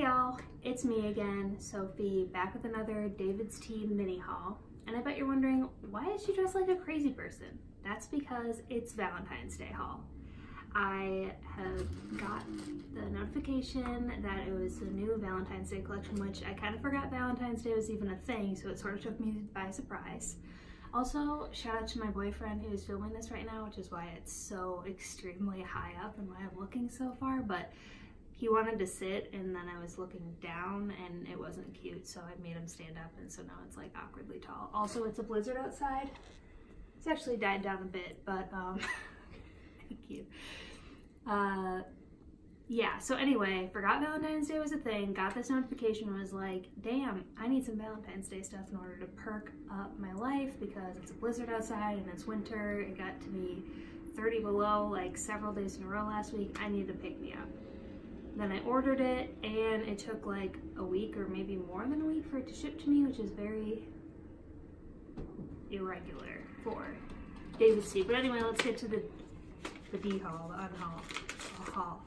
Y'all, it's me again, Sophie, back with another David's Tea mini haul. And I bet you're wondering, why is she dressed like a crazy person? That's because it's Valentine's Day haul. I have got the notification that it was the new Valentine's Day collection, which I kind of forgot Valentine's Day was even a thing, so it sort of took me by surprise. Also, shout out to my boyfriend who is filming this right now, which is why it's so extremely high up and why I'm looking so far, but he wanted to sit and then I was looking down and it wasn't cute so I made him stand up and so now it's like awkwardly tall. Also it's a blizzard outside. It's actually died down a bit but um thank you. Uh yeah so anyway forgot Valentine's Day was a thing got this notification was like damn I need some Valentine's Day stuff in order to perk up my life because it's a blizzard outside and it's winter it got to be 30 below like several days in a row last week I need to pick me up then I ordered it and it took like a week or maybe more than a week for it to ship to me, which is very irregular for David Tea. But anyway, let's get to the, the D haul, the unhaul, the haul.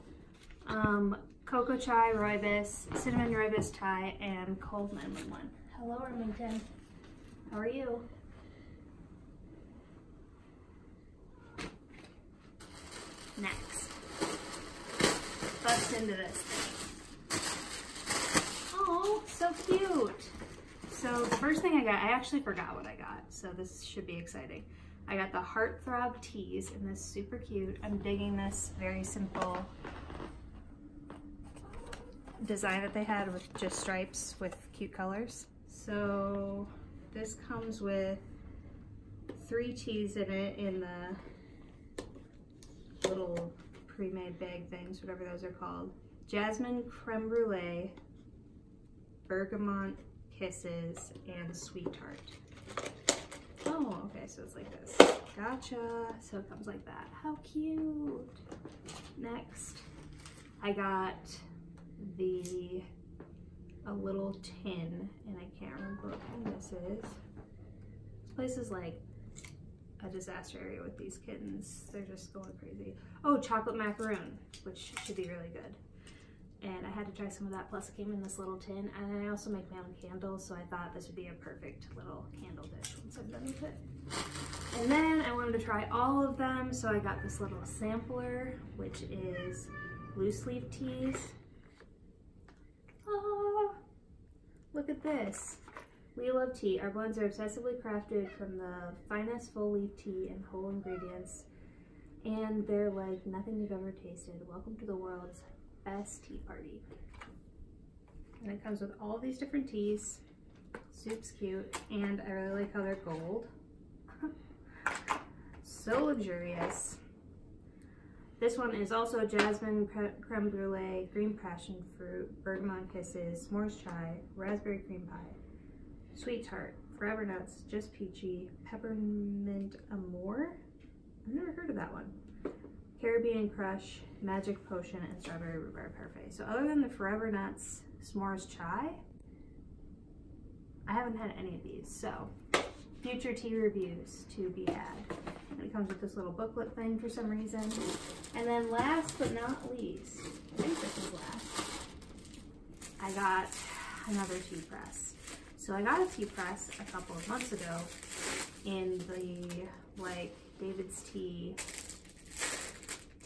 Um, cocoa chai, rooibos, cinnamon rooibos chai, and cold lemon one. Hello, Remington. How are you? Next into this thing. Oh, so cute. So the first thing I got, I actually forgot what I got, so this should be exciting. I got the Heartthrob Tees and this super cute. I'm digging this very simple design that they had with just stripes with cute colors. So this comes with three teas in it in the little pre-made bag things, whatever those are called. Jasmine creme brulee, bergamot kisses, and sweetheart. Oh, okay, so it's like this. Gotcha. So it comes like that. How cute. Next, I got the, a little tin, and I can't remember what kind this is. This place is like a disaster area with these kittens. They're just going crazy. Oh, chocolate macaroon, which should be really good. And I had to try some of that, plus it came in this little tin. And I also make my own candles, so I thought this would be a perfect little candle dish once I'm done with it. And then I wanted to try all of them, so I got this little sampler, which is loose leaf teas. Ah, look at this. We love tea. Our blends are obsessively crafted from the finest full leaf tea and whole ingredients, and they're like nothing you've ever tasted. Welcome to the world's best tea party. And it comes with all these different teas. Soup's cute, and I really like how they're gold. so luxurious. This one is also jasmine creme brulee, green passion fruit, bergamot kisses, s'mores chai, raspberry cream pie. Sweetheart, Forever Nuts, Just Peachy, Peppermint Amour. I've never heard of that one. Caribbean Crush, Magic Potion, and Strawberry Rhubarb Parfait. So other than the Forever Nuts S'mores Chai, I haven't had any of these. So future tea reviews to be had. And it comes with this little booklet thing for some reason. And then last but not least, I think this is last, I got another tea press. So I got a tea press a couple of months ago in the like David's Tea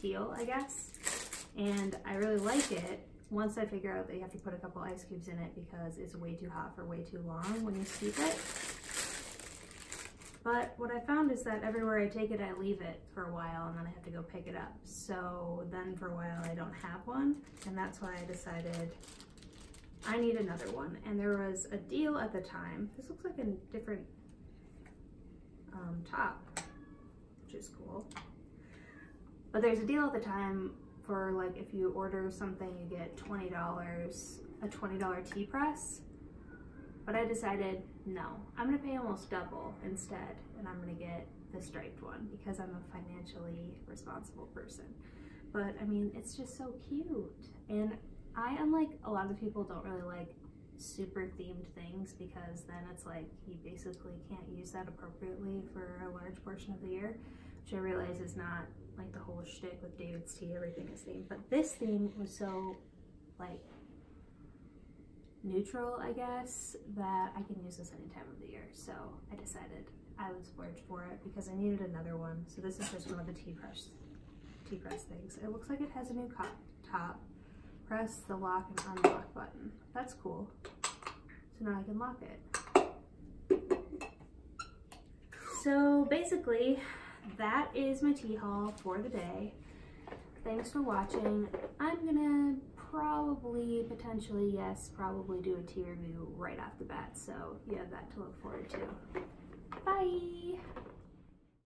teal, I guess. And I really like it once I figure out that you have to put a couple ice cubes in it because it's way too hot for way too long when you steep it. But what I found is that everywhere I take it, I leave it for a while and then I have to go pick it up. So then for a while I don't have one. And that's why I decided I need another one. And there was a deal at the time. This looks like a different um, top, which is cool. But there's a deal at the time for like if you order something, you get $20, a $20 tea press. But I decided, no, I'm gonna pay almost double instead, and I'm gonna get the striped one because I'm a financially responsible person. But I mean, it's just so cute. And I, unlike a lot of people, don't really like super themed things because then it's like you basically can't use that appropriately for a large portion of the year, which I realize is not like the whole shtick with David's Tea, everything is themed. But this theme was so like neutral, I guess, that I can use this any time of the year. So I decided I would splurge for it because I needed another one. So this is just one of the tea press, tea press things. It looks like it has a new top. Press the lock and unlock button. That's cool. So now I can lock it. So basically, that is my tea haul for the day. Thanks for watching. I'm gonna probably, potentially, yes, probably do a tea review right off the bat. So you have that to look forward to. Bye!